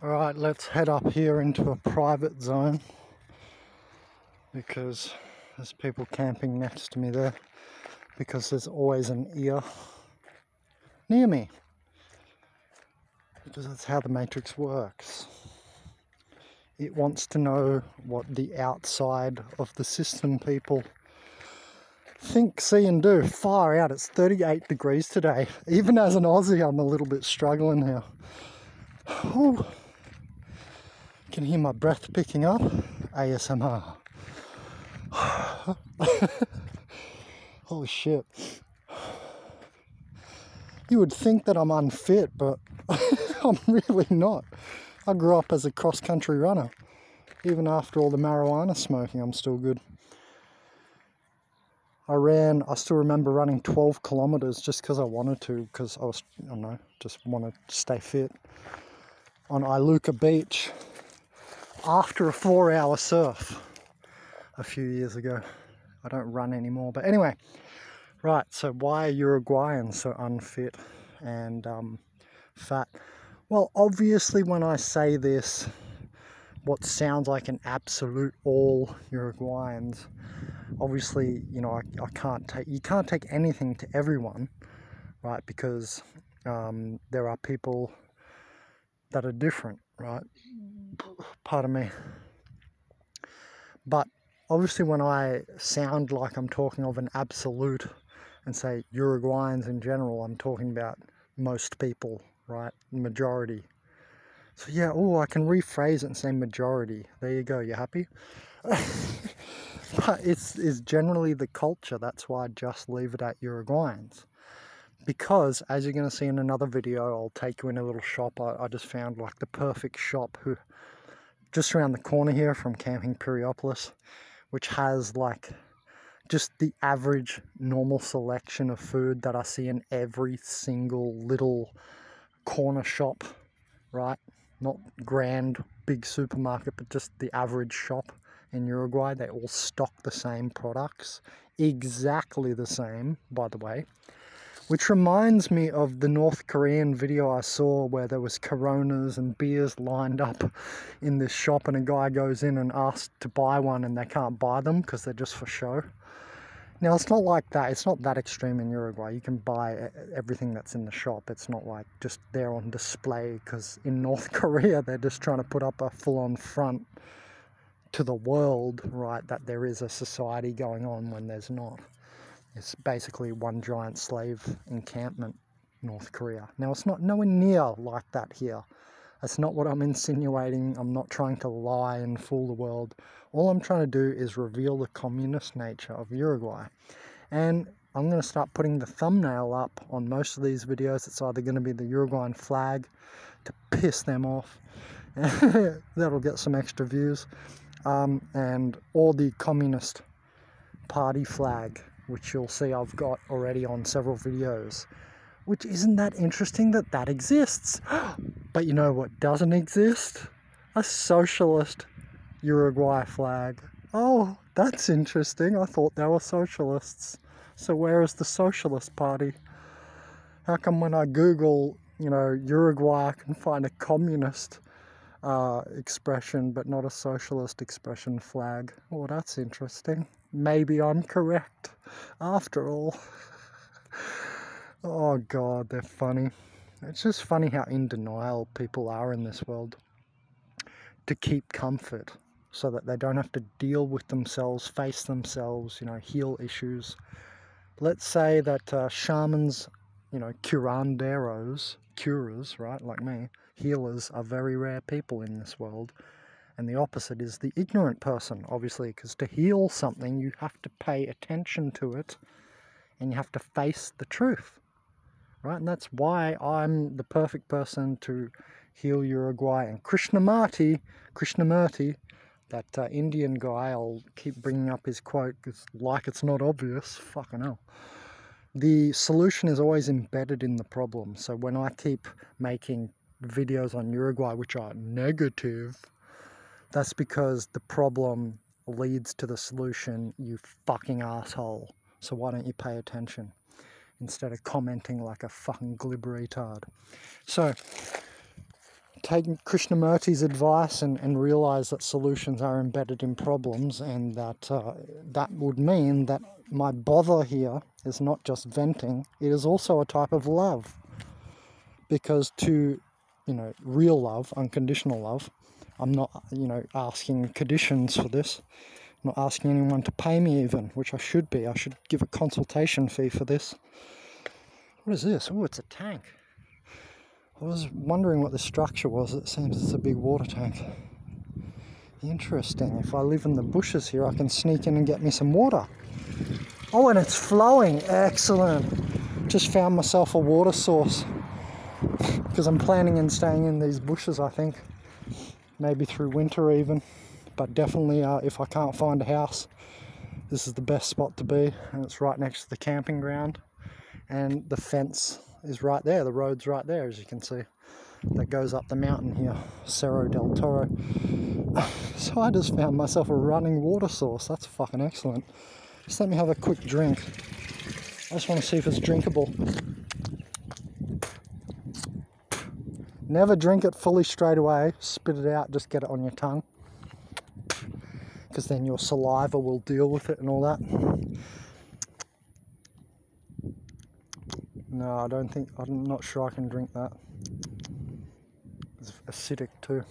Alright, let's head up here into a private zone because there's people camping next to me there because there's always an ear near me because that's how the matrix works. It wants to know what the outside of the system people think, see and do. Far out, it's 38 degrees today. Even as an Aussie, I'm a little bit struggling here. Ooh can hear my breath picking up. ASMR. Holy shit. You would think that I'm unfit, but I'm really not. I grew up as a cross country runner. Even after all the marijuana smoking, I'm still good. I ran, I still remember running 12 kilometers just because I wanted to, because I was, I don't know, just wanted to stay fit on Iluka Beach after a four hour surf a few years ago. I don't run anymore. But anyway, right, so why are Uruguayans so unfit and um, fat? Well, obviously, when I say this, what sounds like an absolute all Uruguayans, obviously, you know, I, I can't take, you can't take anything to everyone, right? Because um, there are people that are different, right? Pardon me. But obviously, when I sound like I'm talking of an absolute and say Uruguayans in general, I'm talking about most people, right? Majority. So, yeah, oh, I can rephrase it and say majority. There you go, you happy? but it's, it's generally the culture. That's why I just leave it at Uruguayans because as you're going to see in another video I'll take you in a little shop I, I, just found like the perfect shop who just around the corner here from Camping Piriápolis which has like just the average normal selection of food that I see in every single little corner shop right? Not grand big supermarket but just the average shop in Uruguay. They all stock the same products exactly the same by the way which reminds me of the North Korean video I saw where there was Coronas and beers lined up in this shop and a guy goes in and asks to buy one and they can't buy them because they're just for show. Now it's not like that, it's not that extreme in Uruguay. You can buy everything that's in the shop. It's not like just there on display because in North Korea they're just trying to put up a full-on front to the world, right, that there is a society going on when there's not. It's basically one giant slave encampment, North Korea. Now, it's not nowhere near like that here. That's not what I'm insinuating. I'm not trying to lie and fool the world. All I'm trying to do is reveal the communist nature of Uruguay. And I'm going to start putting the thumbnail up on most of these videos. It's either going to be the Uruguayan flag to piss them off. That'll get some extra views. Um, and or the communist party flag which you'll see I've got already on several videos. Which isn't that interesting that that exists. but you know what doesn't exist? A socialist Uruguay flag. Oh, that's interesting. I thought they were socialists. So where is the Socialist Party? How come when I Google, you know, Uruguay, I can find a communist uh, expression, but not a socialist expression flag? Well, that's interesting maybe I'm correct after all. oh god, they're funny. It's just funny how in denial people are in this world to keep comfort so that they don't have to deal with themselves, face themselves, you know, heal issues. Let's say that uh, shamans, you know, curanderos, curers, right, like me, healers are very rare people in this world and the opposite is the ignorant person, obviously, because to heal something, you have to pay attention to it and you have to face the truth, right? And that's why I'm the perfect person to heal Uruguay. And Krishnamurti, Krishnamurti, that uh, Indian guy, I'll keep bringing up his quote because, like it's not obvious, fucking hell. The solution is always embedded in the problem. So when I keep making videos on Uruguay which are negative, that's because the problem leads to the solution, you fucking asshole. So why don't you pay attention instead of commenting like a fucking glib retard? So, take Krishnamurti's advice and, and realize that solutions are embedded in problems and that uh, that would mean that my bother here is not just venting, it is also a type of love. Because to, you know, real love, unconditional love, I'm not, you know, asking conditions for this. I'm not asking anyone to pay me even, which I should be. I should give a consultation fee for this. What is this? Oh, it's a tank. I was wondering what the structure was. It seems it's a big water tank. Interesting. If I live in the bushes here, I can sneak in and get me some water. Oh, and it's flowing. Excellent. Just found myself a water source because I'm planning on staying in these bushes, I think. Maybe through winter even. But definitely, uh, if I can't find a house, this is the best spot to be. And it's right next to the camping ground. And the fence is right there. The road's right there, as you can see. That goes up the mountain here, Cerro del Toro. so I just found myself a running water source. That's fucking excellent. Just let me have a quick drink. I just want to see if it's drinkable. Never drink it fully straight away. Spit it out, just get it on your tongue. Because then your saliva will deal with it and all that. No, I don't think, I'm not sure I can drink that. It's acidic too.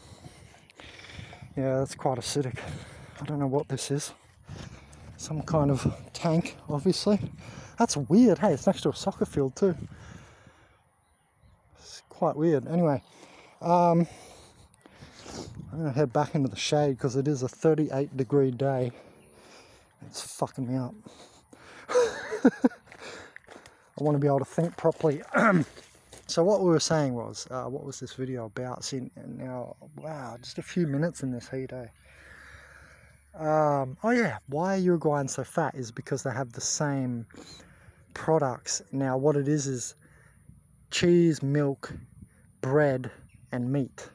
Yeah, that's quite acidic. I don't know what this is. Some kind of tank, obviously. That's weird, hey, it's next to a soccer field too. Quite weird. Anyway, um, I'm gonna head back into the shade because it is a 38 degree day. It's fucking me up. I want to be able to think properly. so what we were saying was, uh, what was this video about? See, now, wow, just a few minutes in this heat, eh? Um, oh yeah, why are Uruguayans so fat is because they have the same products. Now what it is is cheese, milk, bread and meat.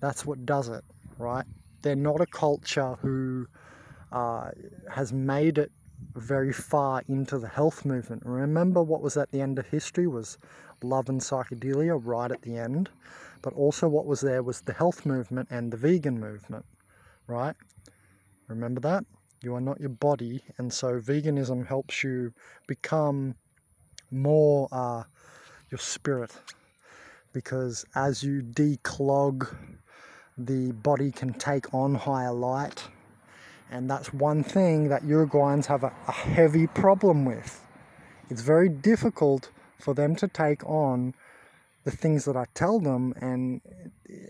That's what does it, right? They're not a culture who uh, has made it very far into the health movement. Remember what was at the end of history was love and psychedelia right at the end. But also what was there was the health movement and the vegan movement, right? Remember that? You are not your body. And so veganism helps you become more uh, your spirit. Because as you declog, the body can take on higher light and that's one thing that Uruguayans have a, a heavy problem with. It's very difficult for them to take on the things that I tell them and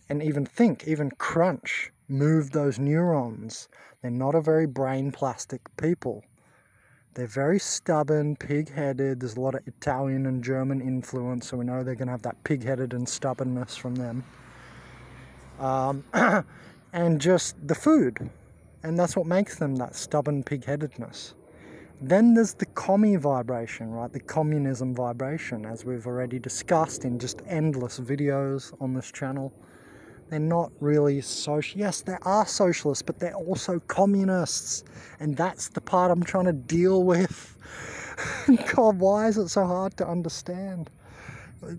and even think, even crunch, move those neurons. They're not a very brain plastic people. They're very stubborn, pig-headed. There's a lot of Italian and German influence, so we know they're going to have that pig-headed and stubbornness from them. Um, and just the food and that's what makes them that stubborn pig-headedness. Then there's the commie vibration, right? The communism vibration, as we've already discussed in just endless videos on this channel. They're not really social. Yes, they are socialists, but they're also communists. And that's the part I'm trying to deal with. God, why is it so hard to understand?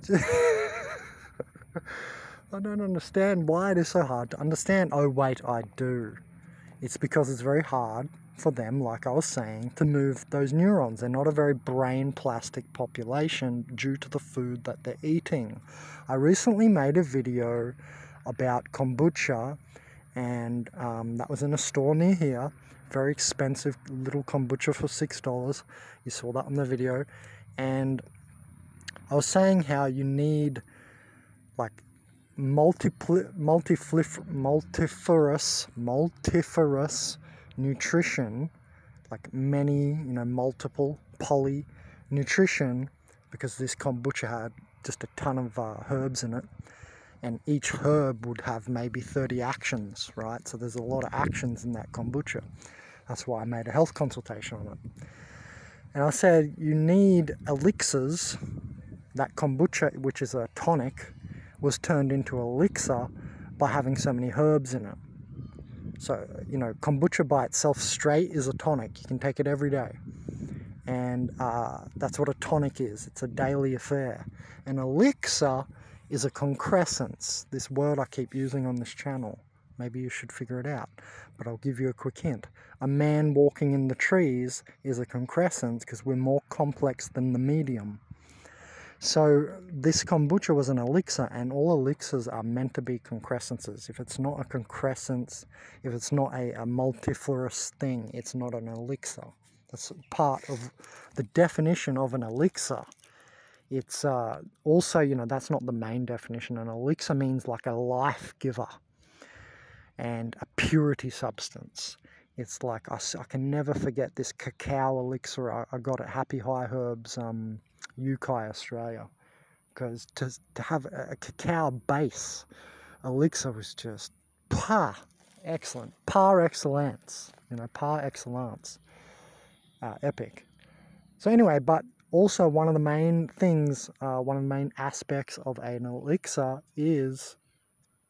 I don't understand why it is so hard to understand. Oh, wait, I do. It's because it's very hard for them, like I was saying, to move those neurons. They're not a very brain plastic population due to the food that they're eating. I recently made a video about kombucha, and um, that was in a store near here. Very expensive little kombucha for $6. You saw that on the video. And I was saying how you need like multipli- multiflif- multifarious multifarious nutrition like many you know multiple poly nutrition because this kombucha had just a ton of uh, herbs in it and each herb would have maybe 30 actions right so there's a lot of actions in that kombucha that's why i made a health consultation on it and i said you need elixirs that kombucha which is a tonic was turned into elixir by having so many herbs in it. So, you know, kombucha by itself straight is a tonic. You can take it every day. And uh, that's what a tonic is. It's a daily affair. An elixir is a concrescence. This word I keep using on this channel. Maybe you should figure it out, but I'll give you a quick hint. A man walking in the trees is a concrescence because we're more complex than the medium. So this kombucha was an elixir, and all elixirs are meant to be concrescences. If it's not a concrescence, if it's not a, a multifluous thing, it's not an elixir. That's part of the definition of an elixir. It's uh, also, you know, that's not the main definition. An elixir means like a life giver and a purity substance. It's like, I, I can never forget this cacao elixir I, I got at Happy High Herbs, um, Australia. Because to, to have a, a cacao base elixir was just par excellent, par excellence, you know, par excellence, uh, epic. So anyway, but also one of the main things, uh, one of the main aspects of an elixir is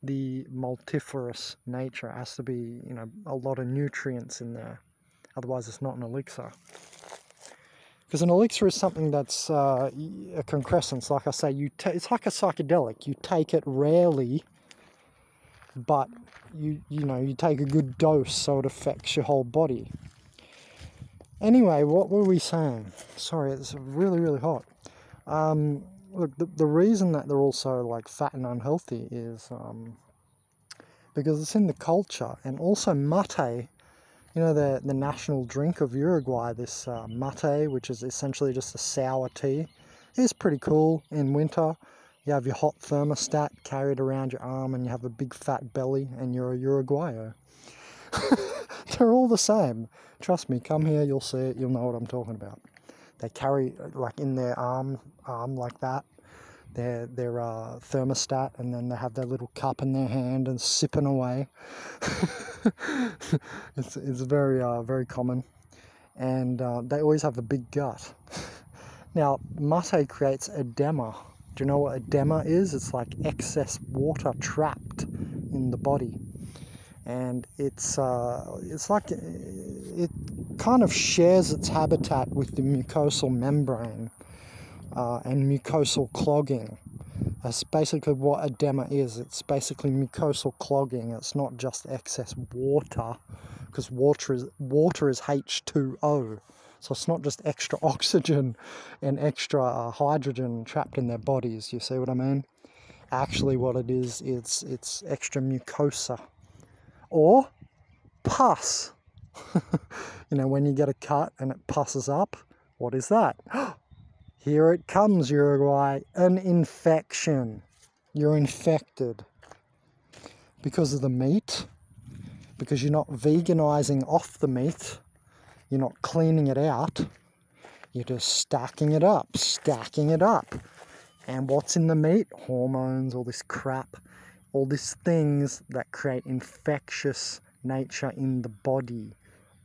the multifluous nature. It has to be, you know, a lot of nutrients in there. Otherwise, it's not an elixir. Because an elixir is something that's uh, a concrescence. Like I say, you it's like a psychedelic. You take it rarely, but you you know you take a good dose, so it affects your whole body. Anyway, what were we saying? Sorry, it's really, really hot. Um, look, the, the reason that they're also like fat and unhealthy is um, because it's in the culture. And also mate, you know, the, the national drink of Uruguay, this uh, mate, which is essentially just a sour tea, is pretty cool in winter. You have your hot thermostat carried around your arm and you have a big fat belly and you're a Uruguayo. They're all the same. Trust me, come here, you'll see it, you'll know what I'm talking about. They carry like in their arm, arm like that, their their uh, thermostat, and then they have their little cup in their hand and sipping away. it's it's very uh, very common, and uh, they always have a big gut. now mate creates edema. Do you know what edema is? It's like excess water trapped in the body and it's uh, it's like it kind of shares its habitat with the mucosal membrane uh, and mucosal clogging. That's basically what edema is. It's basically mucosal clogging. It's not just excess water, because water is water is H2O. So it's not just extra oxygen and extra uh, hydrogen trapped in their bodies. You see what I mean? Actually, what it is, it's it's extra mucosa or pus. you know, when you get a cut and it pusses up, what is that? Here it comes, Uruguay, an infection. You're infected because of the meat, because you're not veganizing off the meat, you're not cleaning it out, you're just stacking it up, stacking it up. And what's in the meat? Hormones, all this crap all these things that create infectious nature in the body.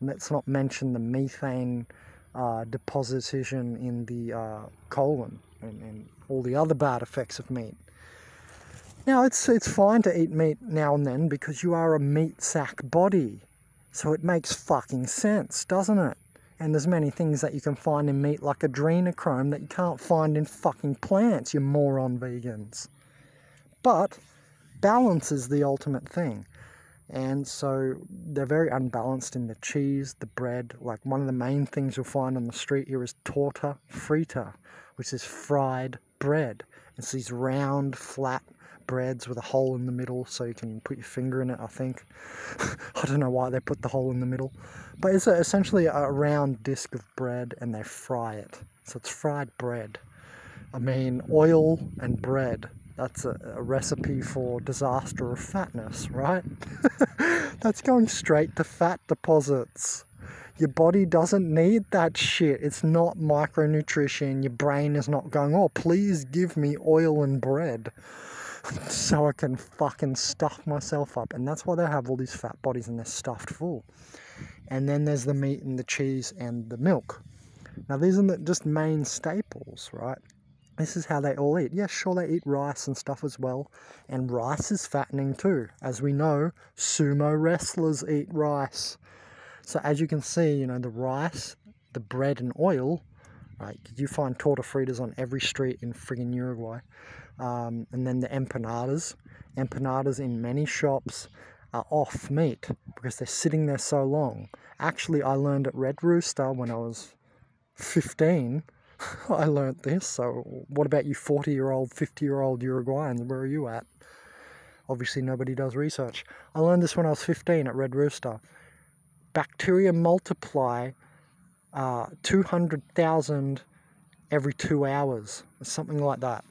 Let's not mention the methane uh, deposition in the uh, colon and, and, all the other bad effects of meat. Now, it's, it's fine to eat meat now and then because you are a meat sack body. So it makes fucking sense, doesn't it? And there's many things that you can find in meat like adrenochrome that you can't find in fucking plants, you moron vegans. But balance is the ultimate thing. And so they're very unbalanced in the cheese, the bread. Like one of the main things you'll find on the street here is torta frita, which is fried bread. It's these round, flat breads with a hole in the middle so you can put your finger in it, I think. I don't know why they put the hole in the middle. But it's essentially a round disc of bread and they fry it. So it's fried bread. I mean, oil and bread that's a, a, recipe for disaster of fatness, right? That's going straight to fat deposits. Your body doesn't need that shit. It's not micronutrition. Your brain is not going, oh, please give me oil and bread so I can fucking stuff myself up. And that's why they have all these fat bodies and they're stuffed full. And then there's the meat and the cheese and the milk. Now, these are just main staples, right? This is how they all eat. Yes, sure, they eat rice and stuff as well. And rice is fattening too. As we know, sumo wrestlers eat rice. So as you can see, you know, the rice, the bread and oil, right, you find torta fritas on every street in friggin' Uruguay. Um, and then the empanadas. Empanadas in many shops are off meat because they're sitting there so long. Actually, I learned at Red Rooster when I was 15. I learnt this. So, what about you 40 year old, 50 year old Uruguayans? Where are you at? Obviously, nobody does research. I learned this when I was 15 at Red Rooster. Bacteria multiply uh, 200,000 every two hours, something like that.